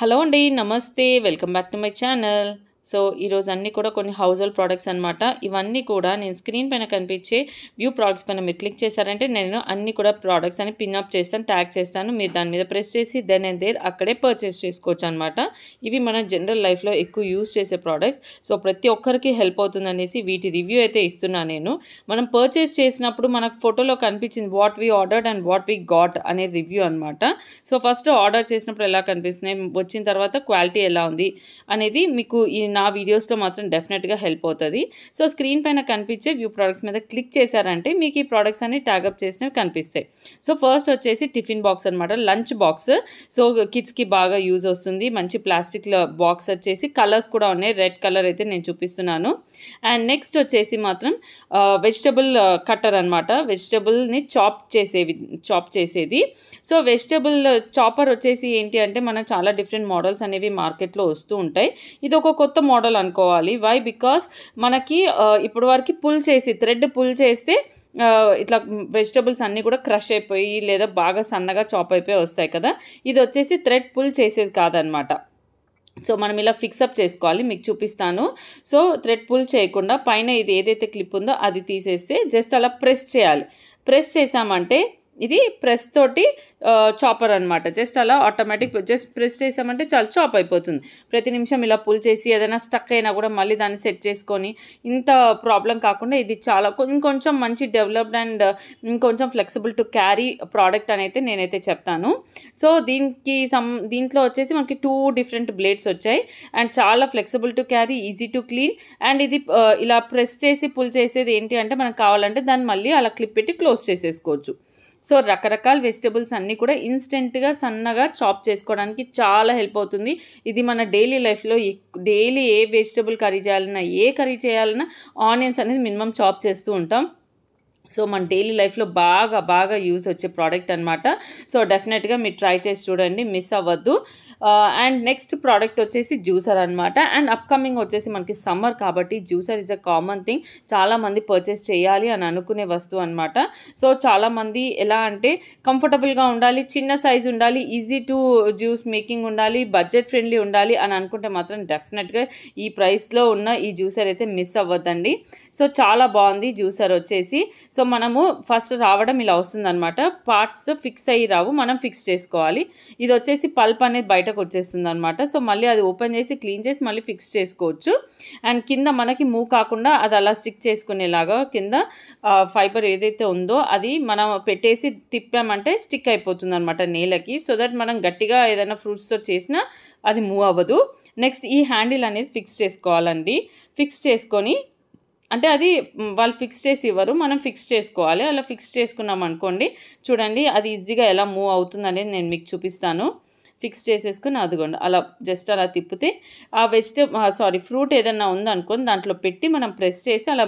Hello అండి నమస్తే welcome back to my channel. So ఈరోజు అన్నీ కూడా కొన్ని హౌస్ హోల్డ్ ప్రోడక్ట్స్ అనమాట ఇవన్నీ కూడా నేను స్క్రీన్ పైన కనిపించే వ్యూ ప్రోడక్ట్స్ పైన మీరు క్లిక్ చేశారంటే నేను అన్ని కూడా ప్రోడక్ట్స్ అని పిన్అప్ చేస్తాను ట్యాగ్ చేస్తాను. మీరు దాని మీద ప్రెస్ చేసి దెన్ అండ్ దేర్ అక్కడే పర్చేస్ చేసుకోవచ్చు అనమాట ఇవి మన జనరల్ లైఫ్లో ఎక్కువ యూస్ చేసే ప్రోడక్ట్స్. సో ప్రతి ఒక్కరికి హెల్ప్ అవుతుంది అనేసి వీటి రివ్యూ అయితే ఇస్తున్నాను నేను. మనం పర్చేస్ చేసినప్పుడు మనకు ఫోటోలో కనిపించింది what we ordered and what we got అనే రివ్యూ అనమాట సో ఫస్ట్ ఆర్డర్ చేసినప్పుడు ఎలా కనిపిస్తున్నాయి? వచ్చిన తర్వాత క్వాలిటీ ఎలా ఉంది? అనేది మీకు ఈ నా వీడియోస్లో మాత్రం డెఫినెట్గా హెల్ప్ అవుతుంది. సో స్క్రీన్ పైన కనిపించే వ్యూ ప్రోడక్ట్స్ మీద క్లిక్ చేశారంటే మీకు ఈ ప్రోడక్ట్స్ అన్ని ట్యాగప్ చేసినవి కనిపిస్తాయి. సో ఫస్ట్ వచ్చేసి టిఫిన్ బాక్స్ అనమాట లంచ్ బాక్స్ సో కిడ్స్కి బాగా యూజ్ వస్తుంది. మంచి ప్లాస్టిక్ బాక్స్ వచ్చేసి కలర్స్ కూడా ఉన్నాయి. రెడ్ కలర్ అయితే నేను చూపిస్తున్నాను. అండ్ నెక్స్ట్ వచ్చేసి మాత్రం వెజిటబుల్ కట్టర్ అనమాట వెజిటబుల్ని చాప్ చేసేవి చాప్ చేసేది. సో వెజిటబుల్ చాపర్ వచ్చేసి ఏంటి అంటే మనం చాలా డిఫరెంట్ మోడల్స్ అనేవి మార్కెట్లో వస్తూ ఉంటాయి. ఇది ఒక కొత్త మోడల్ అనుకోవాలి. వై బికాస్ మనకి ఇప్పటి వరకు పుల్ చేసి థ్రెడ్ పుల్ చేస్తే ఇట్లా వెజిటబుల్స్ అన్నీ కూడా క్రష్ అయిపోయి లేదా బాగా సన్నగా చాప్ అయిపోయి వస్తాయి కదా. ఇది వచ్చేసి థ్రెడ్ పుల్ చేసేది కాదనమాట. సో మనం ఇలా ఫిక్సప్ చేసుకోవాలి. మీకు చూపిస్తాను. సో థ్రెడ్ పుల్ చేయకుండా పైన ఇది ఏదైతే క్లిప్ ఉందో అది తీసేస్తే జస్ట్ అలా ప్రెస్ చేయాలి. ప్రెస్ చేసామంటే ఇది ప్రెస్ తోటి చాపర్ అనమాట జస్ట్ అలా ఆటోమేటిక్ జస్ట్ ప్రెస్ చేసామంటే చాలా చాప్ అయిపోతుంది. ప్రతి నిమిషం ఇలా పుల్ చేసి ఏదైనా స్టక్ అయినా కూడా మళ్ళీ దాన్ని సెట్ చేసుకొని ఇంత ప్రాబ్లం కాకుండా ఇది చాలా ఇంకొంచెం మంచి డెవలప్డ్ అండ్ ఇంకొంచెం ఫ్లెక్సిబుల్ టు క్యారీ ప్రోడక్ట్ అని అయితే నేనైతే చెప్తాను. సో దీనికి సమ్ దీంట్లో వచ్చేసి మనకి టూ డిఫరెంట్ బ్లేడ్స్ వచ్చాయి. అండ్ చాలా flexible to carry easy to clean and ఇది ఇలా ప్రెస్ చేసి పుల్ చేసేది ఏంటి అంటే మనకు కావాలంటే దాన్ని మళ్ళీ అలా క్లిప్ పెట్టి క్లోజ్ చేసేసుకోవచ్చు. సో రకరకాల వెజిటబుల్స్ అన్నీ కూడా ఇన్స్టెంట్గా సన్నగా చాప్ చేసుకోవడానికి చాలా హెల్ప్ అవుతుంది. ఇది మన డైలీ లైఫ్లో డైలీ ఏ వెజిటబుల్ కర్రీ చేయాలన్నా ఏ కర్రీ చేయాలన్నా ఆనియన్స్ అనేది మినిమం చాప్ చేస్తూ ఉంటాం. సో మన డైలీ లైఫ్లో బాగా బాగా యూజ్ వచ్చే ప్రోడక్ట్ అనమాట సో డెఫినెట్గా మీరు ట్రై చేసి చూడండి మిస్ అవ్వద్దు. అండ్ నెక్స్ట్ ప్రోడక్ట్ వచ్చేసి జ్యూసర్ అనమాట అండ్ అప్కమింగ్ వచ్చేసి మనకి సమ్మర్ కాబట్టి juicer is a common thing. చాలామంది పర్చేస్ చేయాలి అని అనుకునే వస్తువు అనమాట సో చాలామంది ఎలా అంటే కంఫర్టబుల్గా ఉండాలి చిన్న సైజ్ ఉండాలి ఈజీ టు జ్యూస్ మేకింగ్ ఉండాలి బడ్జెట్ ఫ్రెండ్లీ ఉండాలి అని అనుకుంటే మాత్రం డెఫినెట్గా ఈ ప్రైస్లో ఉన్న ఈ జ్యూసర్ అయితే మిస్ అవ్వద్దండి. సో చాలా బాగుంది జ్యూసర్ వచ్చేసి. సో మనము ఫస్ట్ రావడం ఇలా వస్తుందన్నమాట. పార్ట్స్ ఫిక్స్ అయ్యి రావు మనం ఫిక్స్ చేసుకోవాలి. ఇది వచ్చేసి పల్ప్ అనేది బయటకు వచ్చేస్తుంది అనమాట సో మళ్ళీ అది ఓపెన్ చేసి క్లీన్ చేసి మళ్ళీ ఫిక్స్ చేసుకోవచ్చు. అండ్ కింద మనకి మూవ్ కాకుండా అది అలా స్టిక్ చేసుకునేలాగా కింద ఫైబర్ ఏదైతే ఉందో అది మనం పెట్టేసి తిప్పామంటే స్టిక్ అయిపోతుంది అనమాట నేలకి. సో దట్ మనం గట్టిగా ఏదైనా ఫ్రూట్స్తో చేసినా అది మూవ్ అవ్వదు. నెక్స్ట్ ఈ హ్యాండిల్ అనేది ఫిక్స్ చేసుకోవాలండి. ఫిక్స్ చేసుకొని అంటే అది వాళ్ళు ఫిక్స్ చేసి ఇవ్వరు. మనం ఫిక్స్ చేసుకోవాలి. అలా ఫిక్స్ చేసుకున్నాం అనుకోండి చూడండి అది ఈజీగా ఎలా మూవ్ అవుతుంది అనేది నేను మీకు చూపిస్తాను. ఫిక్స్ చేసేసుకుని అదిగోండి. అలా జస్ట్ అలా తిప్పితే ఆ వెజిటేబుల్ సారీ ఫ్రూట్ ఏదన్నా ఉందనుకోని దాంట్లో పెట్టి మనం ప్రెస్ చేసి అలా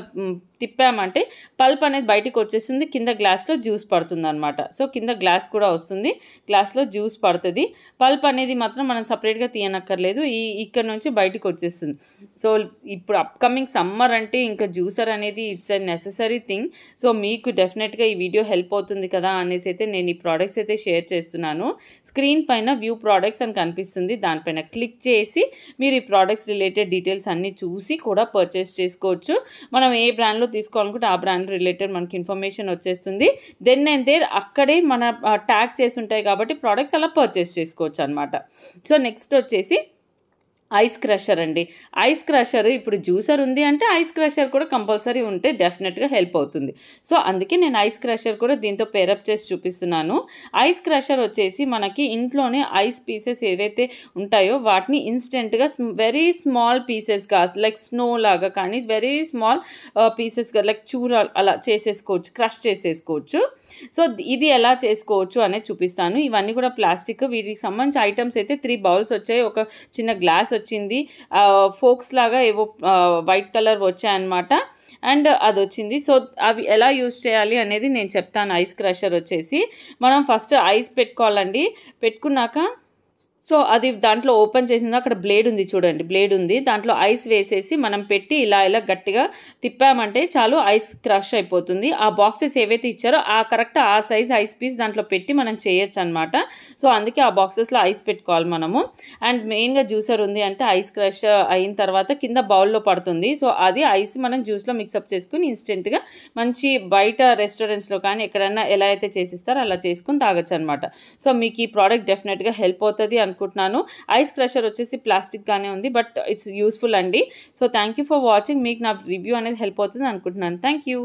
తిప్పామంటే పల్ప్ అనేది బయటకు వచ్చేస్తుంది కింద గ్లాస్లో జ్యూస్ పడుతుంది అనమాట సో కింద గ్లాస్ కూడా వస్తుంది. గ్లాస్లో జ్యూస్ పడుతుంది. పల్ప్ అనేది మాత్రం మనం సపరేట్గా తీయనక్కర్లేదు. ఈ ఇక్కడ నుంచి బయటకు వచ్చేస్తుంది. సో ఇప్పుడు అప్కమింగ్ సమ్మర్ అంటే ఇంకా జ్యూసర్ అనేది it's a necessary thing so మీకు డెఫినెట్గా ఈ వీడియో హెల్ప్ అవుతుంది కదా అనేసి అయితే నేను ఈ ప్రోడక్ట్స్ అయితే షేర్ చేస్తున్నాను. స్క్రీన్ పైన వ్యూ ప్రోడక్ట్స్ అని కనిపిస్తుంది. దానిపైన క్లిక్ చేసి మీరు ఈ ప్రోడక్ట్స్ రిలేటెడ్ డీటెయిల్స్ అన్నీ చూసి కూడా పర్చేస్ చేసుకోవచ్చు. మనం ఏ బ్రాండ్లో తీసుకోవాలనుకుంటే ఆ బ్రాండ్ రిలేటెడ్ మనకి ఇన్ఫర్మేషన్ వచ్చేస్తుంది. దెన్ అండ్ దేర్ అక్కడే మన ట్యాగ్ చేసి ఉంటాయి కాబట్టి ప్రోడక్ట్స్ అలా పర్చేస్ చేసుకోవచ్చు అనమాట సో నెక్స్ట్ వచ్చేసి ఐస్ క్రషర్ అండి. ఐస్ క్రషర్ ఇప్పుడు జ్యూసర్ ఉంది అంటే ఐస్ క్రషర్ కూడా కంపల్సరీ ఉంటే డెఫినెట్గా హెల్ప్ అవుతుంది. సో అందుకే నేను ఐస్ క్రషర్ కూడా దీంతో పేరప్ చేసి చూపిస్తున్నాను. ఐస్ క్రషర్ వచ్చేసి మనకి ఇంట్లోనే ఐస్ పీసెస్ ఏవైతే ఉంటాయో వాటిని ఇన్స్టెంట్గా వెరీ స్మాల్ పీసెస్గా లైక్ స్నో లాగా కానీ వెరీ స్మాల్ పీసెస్గా లైక్ చూర అలా చేసేసుకోవచ్చు క్రష్ చేసేసుకోవచ్చు. సో ఇది ఎలా చేసుకోవచ్చు అనేది చూపిస్తాను. ఇవన్నీ కూడా ప్లాస్టిక్ వీటికి సంబంధించి ఐటమ్స్ అయితే త్రీ బౌల్స్ వచ్చాయి. ఒక చిన్న గ్లాస్ వచ్చింది. ఫోక్స్ లాగా ఏవో వైట్ కలర్ వచ్చాయన్నమాట అండ్ అది వచ్చింది సో అవి ఎలా యూస్ చేయాలి అనేది నేను చెప్తాను. ఐస్ క్రషర్ వచ్చేసి. మనం ఫస్ట్ ఐస్ పెట్టుకోవాలండి. పెట్టుకున్నాక సో అది దాంట్లో ఓపెన్ చేసిందో అక్కడ బ్లేడ్ ఉంది చూడండి బ్లేడ్ ఉంది. దాంట్లో ఐస్ వేసేసి మనం పెట్టి ఇలా ఇలా గట్టిగా తిప్పామంటే చాలు ఐస్ క్రష్ అయిపోతుంది. ఆ బాక్సెస్ ఏవైతే ఇచ్చారో ఆ కరెక్ట్ ఆ సైజ్ ఐస్ పీస్ దాంట్లో పెట్టి మనం చేయొచ్చు అనమాట సో అందుకే ఆ బాక్సెస్లో ఐస్ పెట్టుకోవాలి మనము. అండ్ మెయిన్గా జ్యూసర్ ఉంది అంటే ఐస్ క్రష్ అయిన తర్వాత కింద బౌల్లో పడుతుంది. సో అది ఐస్ మనం జ్యూస్లో మిక్సప్ చేసుకుని ఇన్స్టెంట్గా మంచి బయట రెస్టారెంట్స్లో కానీ ఎక్కడైనా ఎలా అయితే చేసిస్తారో అలా చేసుకుని తాగొచ్చు అనమాట సో మీకు ఈ ప్రోడక్ట్ డెఫినెట్గా హెల్ప్ అవుతుంది అనుకుంటున్నాను. ఐస్ క్రషర్ వచ్చేసి ప్లాస్టిక్ గానే ఉంది బట్ ఇట్స్ యూస్ఫుల్ అండి. So thank you for watching మీకు నా రివ్యూ అనేది హెల్ప్ అవుతుంది అనుకుంటున్నాను. Thank you